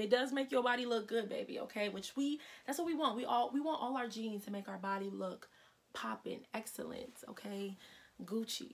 it does make your body look good, baby, okay? Which we, that's what we want. We all, we want all our jeans to make our body look popping, excellent, okay? Gucci.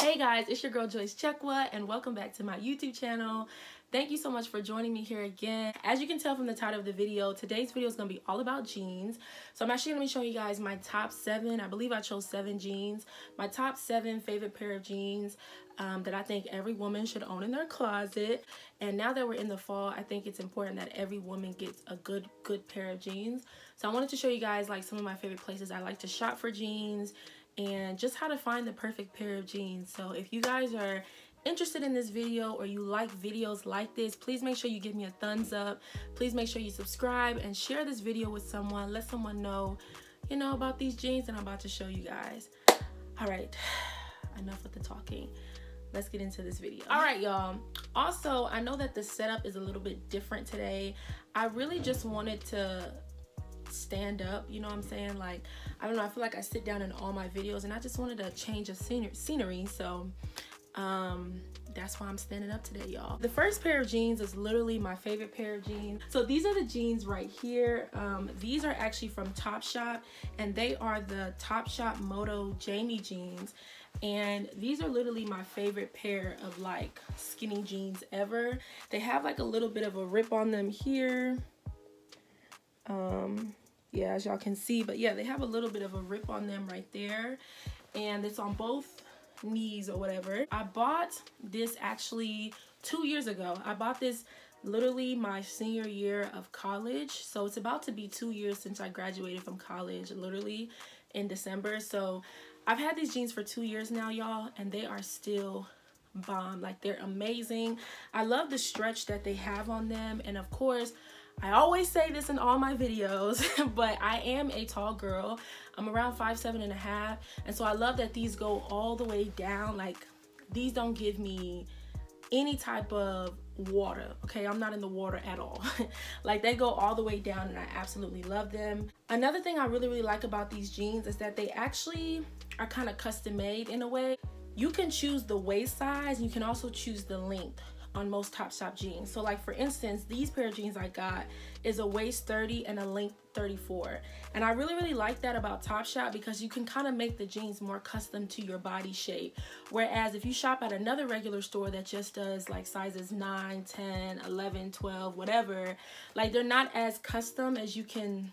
Hey guys, it's your girl Joyce Chekwa and welcome back to my YouTube channel. Thank you so much for joining me here again. As you can tell from the title of the video, today's video is going to be all about jeans. So I'm actually going to be showing you guys my top seven, I believe I chose seven jeans, my top seven favorite pair of jeans um, that I think every woman should own in their closet. And now that we're in the fall, I think it's important that every woman gets a good, good pair of jeans. So I wanted to show you guys like some of my favorite places I like to shop for jeans and just how to find the perfect pair of jeans. So if you guys are interested in this video or you like videos like this, please make sure you give me a thumbs up. Please make sure you subscribe and share this video with someone. Let someone know, you know, about these jeans that I'm about to show you guys. All right, enough with the talking. Let's get into this video. All right, y'all. Also, I know that the setup is a little bit different today. I really just wanted to stand up, you know what I'm saying? Like, I don't know, I feel like I sit down in all my videos and I just wanted to change of scenery. So, um that's why i'm standing up today y'all. The first pair of jeans is literally my favorite pair of jeans. So these are the jeans right here. Um these are actually from topshop and they are the topshop moto jamie jeans. And these are literally my favorite pair of like skinny jeans ever. They have like a little bit of a rip on them here. Um yeah as y'all can see. But yeah they have a little bit of a rip on them right there. And it's on both knees or whatever. I bought this actually two years ago. I bought this literally my senior year of college. So it's about to be two years since I graduated from college, literally in December. So I've had these jeans for two years now, y'all, and they are still bomb. Like they're amazing. I love the stretch that they have on them. And of course, I always say this in all my videos, but I am a tall girl. I'm around five seven and a half, and so I love that these go all the way down. Like these don't give me any type of water okay? I'm not in the water at all. Like they go all the way down and i absolutely love them. Another thing i really really like about these jeans is that they actually are kind of custom made in a way. You can choose the waist size you can also choose the length on most Topshop jeans. So like for instance, these pair of jeans I got is a waist 30 and a length 34. And I really, really like that about Topshop because you can kind of make the jeans more custom to your body shape. Whereas if you shop at another regular store that just does like sizes 9, 10, 11, 12, whatever, like they're not as custom as you can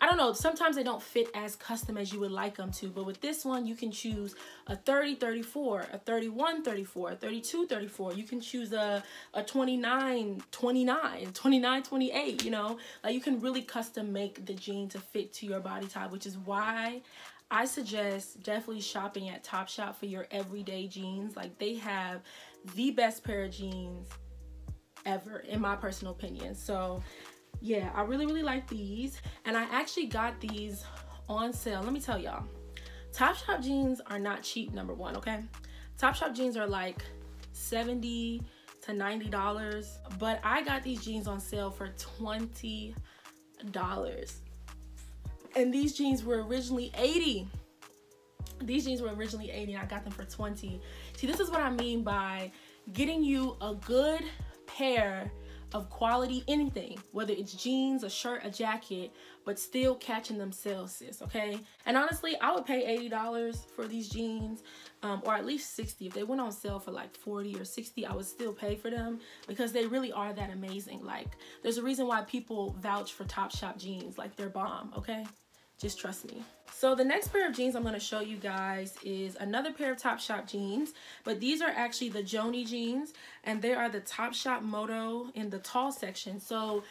I don't know, sometimes they don't fit as custom as you would like them to, but with this one, you can choose a 30, 34, a 31, 34, a 32, 34. You can choose a, a 29, 29, 29, 28, you know? Like you can really custom make the jean to fit to your body type, which is why I suggest definitely shopping at Topshop for your everyday jeans. Like they have the best pair of jeans ever in my personal opinion. So yeah, I really, really like these. And I actually got these on sale. Let me tell y'all, Topshop jeans are not cheap, number one, okay? Topshop jeans are like 70 to $90, but I got these jeans on sale for $20. And these jeans were originally 80 these jeans were originally 80 and I got them for 20. See, this is what I mean by getting you a good pair of quality anything, whether it's jeans, a shirt, a jacket, but still catching them sales, sis, okay? And honestly, I would pay $80 for these jeans, um, or at least 60 If they went on sale for like 40 or 60 I would still pay for them because they really are that amazing. Like, there's a reason why people vouch for Topshop jeans. Like, they're bomb, okay? Just trust me. So the next pair of jeans I'm going to show you guys is another pair of Topshop jeans. But these are actually the Joni jeans. And they are the Topshop Moto in the tall section. So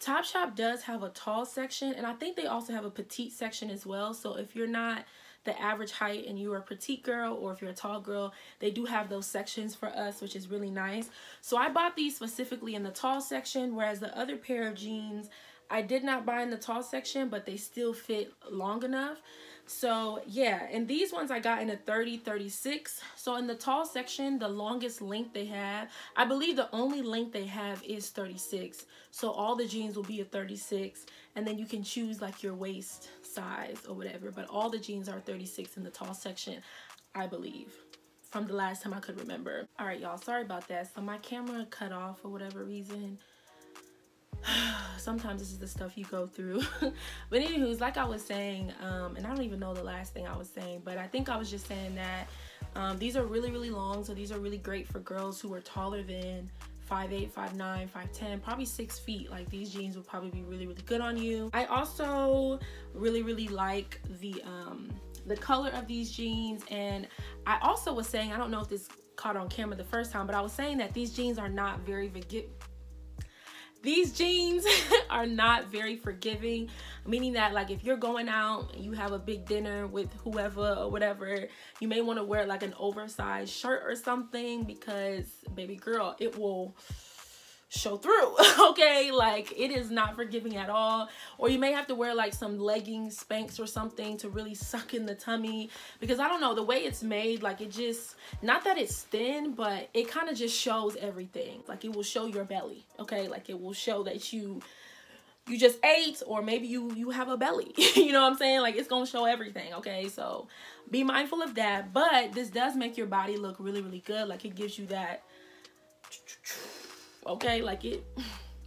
Topshop does have a tall section. And I think they also have a petite section as well. So if you're not the average height and you're a petite girl or if you're a tall girl they do have those sections for us which is really nice so I bought these specifically in the tall section whereas the other pair of jeans I did not buy in the tall section, but they still fit long enough. So yeah, and these ones I got in a 30, 36. So in the tall section, the longest length they have, I believe the only length they have is 36. So all the jeans will be a 36 and then you can choose like your waist size or whatever. But all the jeans are 36 in the tall section, I believe from the last time I could remember. All right, y'all, sorry about that. So my camera cut off for whatever reason. sometimes this is the stuff you go through. But anywho's like i was saying um and i don't even know the last thing i was saying but i think i was just saying that um these are really really long so these are really great for girls who are taller than 5'8 5'9 5'10 probably six feet. Like these jeans will probably be really really good on you. I also really really like the um the color of these jeans and i also was saying i don't know if this caught on camera the first time but i was saying that these jeans are not very these jeans are not very forgiving meaning that like if you're going out you have a big dinner with whoever or whatever you may want to wear like an oversized shirt or something because baby girl it will show through okay? Like it is not forgiving at all. Or you may have to wear like some leggings Spanx or something to really suck in the tummy. Because i don't know the way it's made like it just not that it's thin but it kind of just shows everything. Like it will show your belly okay? Like it will show that you you just ate or maybe you you have a belly. You know what i'm saying? Like it's gonna show everything okay? So be mindful of that. But this does make your body look really really good. Like it gives you that okay? Like it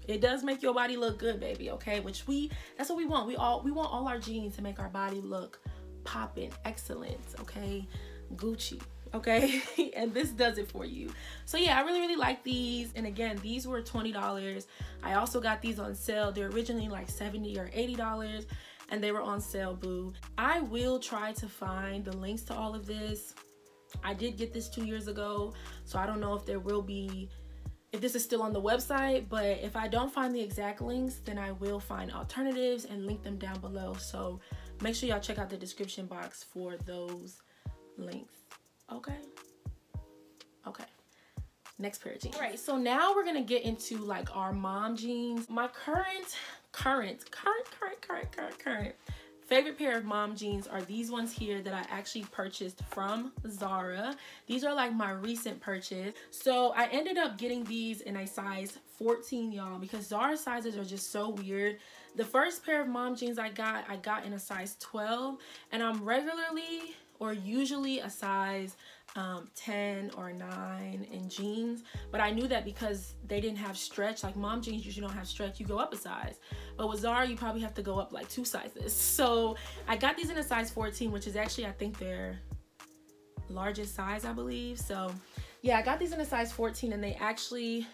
it does make your body look good baby okay? Which we that's what we want. We all we want all our jeans to make our body look popping excellent okay? Gucci okay? And this does it for you. So yeah i really really like these. And again these were 20 dollars. I also got these on sale. They're originally like 70 or 80 dollars and they were on sale boo. I will try to find the links to all of this. I did get this two years ago so i don't know if there will be if this is still on the website but if I don't find the exact links then I will find alternatives and link them down below. So make sure y'all check out the description box for those links. Okay? Okay. Next pair of jeans. All right so now we're gonna get into like our mom jeans. My current current current current current current current favorite pair of mom jeans are these ones here that I actually purchased from Zara. These are like my recent purchase. So I ended up getting these in a size 14, y'all, because Zara sizes are just so weird. The first pair of mom jeans I got, I got in a size 12, and I'm regularly or usually a size um, 10 or 9 in jeans but I knew that because they didn't have stretch like mom jeans usually don't have stretch you go up a size. But with Zara you probably have to go up like two sizes. So I got these in a size 14 which is actually I think their largest size I believe. So yeah I got these in a size 14 and they actually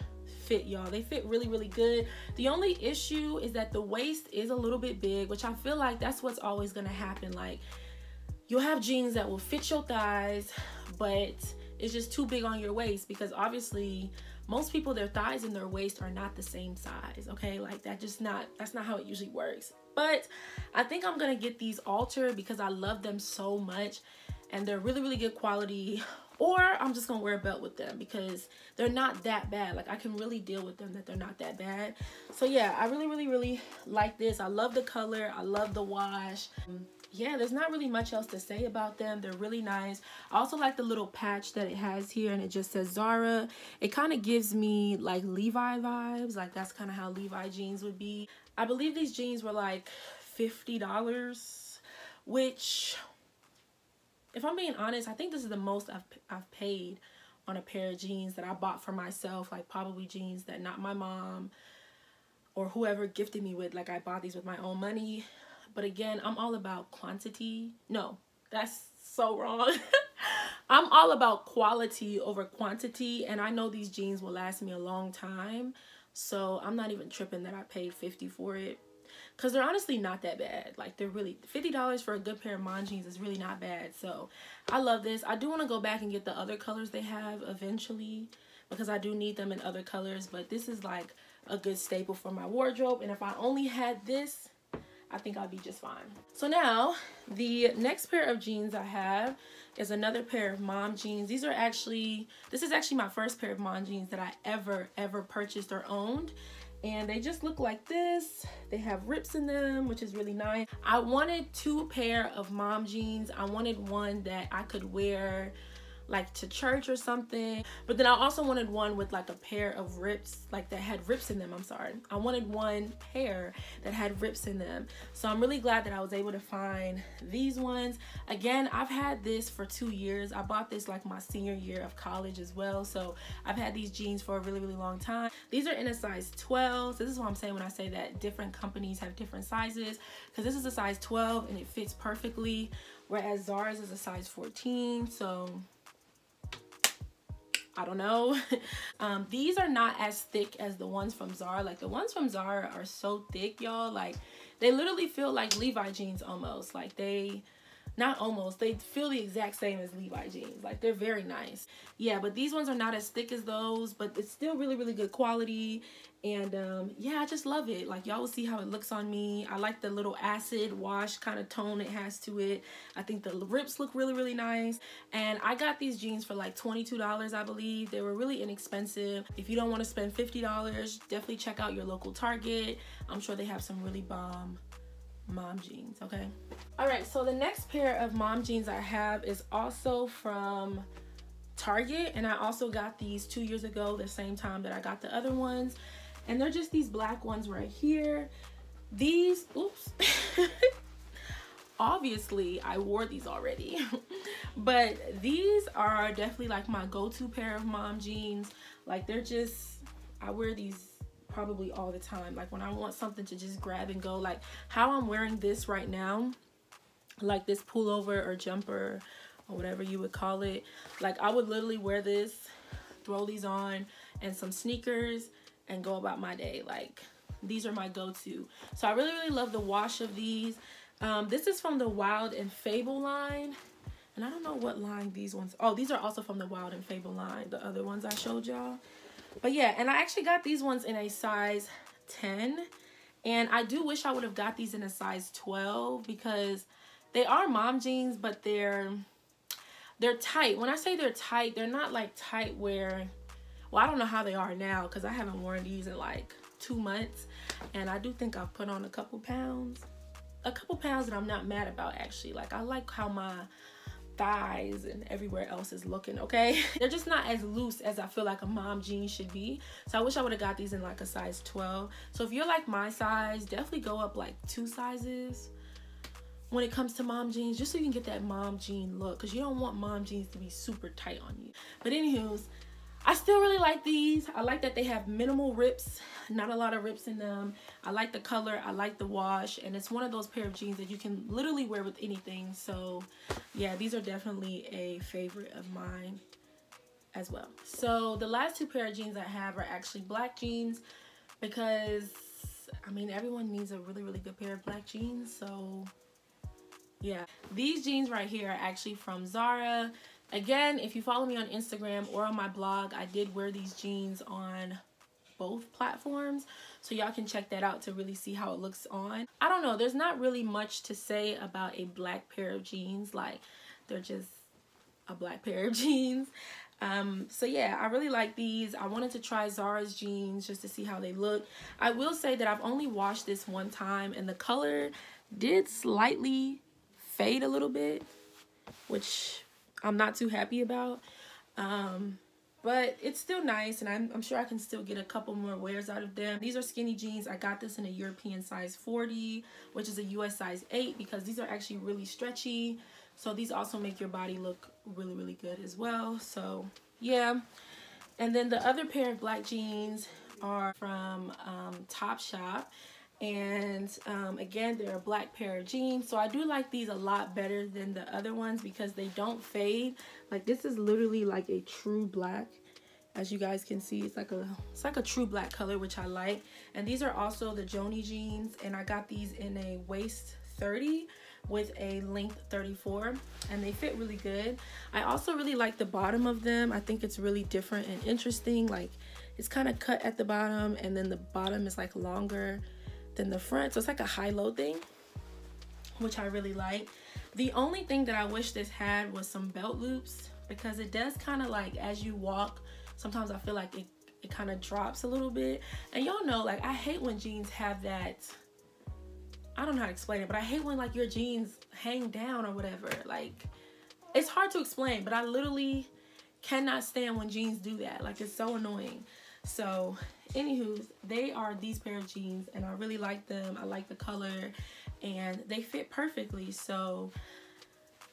fit y'all. They fit really really good. The only issue is that the waist is a little bit big which I feel like that's what's always gonna happen. Like you'll have jeans that will fit your thighs but it's just too big on your waist because obviously most people their thighs and their waist are not the same size okay? Like that just not that's not how it usually works. But i think i'm gonna get these altered because i love them so much and they're really really good quality. Or i'm just gonna wear a belt with them because they're not that bad. Like i can really deal with them that they're not that bad. So yeah i really really really like this. I love the color. I love the wash yeah, there's not really much else to say about them. They're really nice. I also like the little patch that it has here and it just says Zara. It kind of gives me like Levi vibes. Like that's kind of how Levi jeans would be. I believe these jeans were like $50, which if I'm being honest, I think this is the most I've, I've paid on a pair of jeans that I bought for myself. Like probably jeans that not my mom or whoever gifted me with. Like I bought these with my own money. But again, I'm all about quantity. No, that's so wrong. I'm all about quality over quantity. And I know these jeans will last me a long time. So I'm not even tripping that I paid 50 for it. Because they're honestly not that bad. Like they're really, $50 for a good pair of mom jeans is really not bad. So I love this. I do want to go back and get the other colors they have eventually. Because I do need them in other colors. But this is like a good staple for my wardrobe. And if I only had this I think I'll be just fine. So now the next pair of jeans I have is another pair of mom jeans. These are actually, this is actually my first pair of mom jeans that I ever, ever purchased or owned. and they just look like this they have rips in them which is really nice i wanted two pair of mom jeans i wanted one that i could wear like to church or something. But then I also wanted one with like a pair of rips, like that had rips in them. I'm sorry. I wanted one pair that had rips in them. So I'm really glad that I was able to find these ones. Again, I've had this for two years. I bought this like my senior year of college as well. So I've had these jeans for a really, really long time. These are in a size 12. So this is what I'm saying when I say that different companies have different sizes because this is a size 12 and it fits perfectly. Whereas Zara's is a size 14. So I don't know. um, these are not as thick as the ones from Zara. Like the ones from Zara are so thick, y'all. Like they literally feel like Levi jeans almost. Like they not almost they feel the exact same as levi jeans. Like they're very nice. Yeah but these ones are not as thick as those but it's still really really good quality. And um yeah i just love it. Like y'all will see how it looks on me. I like the little acid wash kind of tone it has to it. I think the rips look really really nice. And i got these jeans for like 22 dollars i believe. They were really inexpensive. If you don't want to spend 50 dollars definitely check out your local target. I'm sure they have some really bomb mom jeans okay? All right so the next pair of mom jeans i have is also from target and i also got these two years ago the same time that i got the other ones. And they're just these black ones right here. These oops. Obviously i wore these already. But these are definitely like my go-to pair of mom jeans. Like they're just i wear these probably all the time. Like when i want something to just grab and go like how i'm wearing this right now like this pullover or jumper or whatever you would call it like i would literally wear this throw these on and some sneakers and go about my day. Like these are my go-to. So i really really love the wash of these. Um, this is from the wild and fable line. And i don't know what line these ones oh these are also from the wild and fable line the other ones i showed y'all but yeah, and I actually got these ones in a size 10. And I do wish I would have got these in a size 12 because they are mom jeans, but they're they're tight. When I say they're tight, they're not like tight where well, I don't know how they are now because I haven't worn these in like two months. And I do think I've put on a couple pounds. A couple pounds that I'm not mad about actually. Like I like how my thighs and everywhere else is looking okay? They're just not as loose as i feel like a mom jean should be. So i wish i would have got these in like a size 12 so if you're like my size definitely go up like two sizes when it comes to mom jeans just so you can get that mom jean look because you don't want mom jeans to be super tight on you. But anywho's I still really like these. I like that they have minimal rips, not a lot of rips in them. I like the color, I like the wash, and it's one of those pair of jeans that you can literally wear with anything. So yeah, these are definitely a favorite of mine as well. So the last two pair of jeans I have are actually black jeans because I mean everyone needs a really really good pair of black jeans. So yeah, these jeans right here are actually from Zara. Again, if you follow me on Instagram or on my blog, I did wear these jeans on both platforms so y'all can check that out to really see how it looks on. I don't know there's not really much to say about a black pair of jeans like they're just a black pair of jeans. Um so yeah i really like these. I wanted to try zara's jeans just to see how they look. I will say that i've only washed this one time and the color did slightly fade a little bit which I'm not too happy about. Um, but it's still nice and I'm, I'm, sure I can still get a couple more wears out of them. These are skinny jeans. I got this in a European size 40, which is a US size 8 because these are actually really stretchy. So these also make your body look really, really good as well. So yeah. And then the other pair of black jeans are from um, Topshop and um, again they're a black pair of jeans. So I do like these a lot better than the other ones because they don't fade. Like this is literally like a true black. As you guys can see it's like a it's like a true black color which I like. And these are also the Joni jeans. And I got these in a waist 30 with a length 34 and they fit really good. I also really like the bottom of them. I think it's really different and interesting. Like it's kind of cut at the bottom and then the bottom is like longer than the front. So it's like a high-low thing, which I really like. The only thing that I wish this had was some belt loops because it does kind of like as you walk, sometimes I feel like it, it kind of drops a little bit. And y'all know, like, I hate when jeans have that. I don't know how to explain it, but I hate when like your jeans hang down or whatever. Like, it's hard to explain, but I literally cannot stand when jeans do that. Like, it's so annoying. So, anywho, they are these pair of jeans, and I really like them. I like the color, and they fit perfectly. So,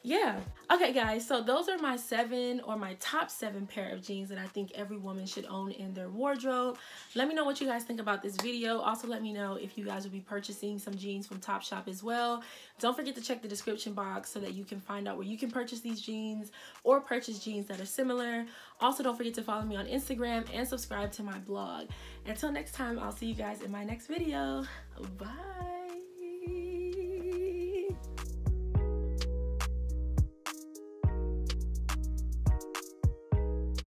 yeah. Okay guys so those are my seven or my top seven pair of jeans that i think every woman should own in their wardrobe. Let me know what you guys think about this video. Also let me know if you guys will be purchasing some jeans from topshop as well. Don't forget to check the description box so that you can find out where you can purchase these jeans or purchase jeans that are similar. Also don't forget to follow me on instagram and subscribe to my blog. Until next time i'll see you guys in my next video. Bye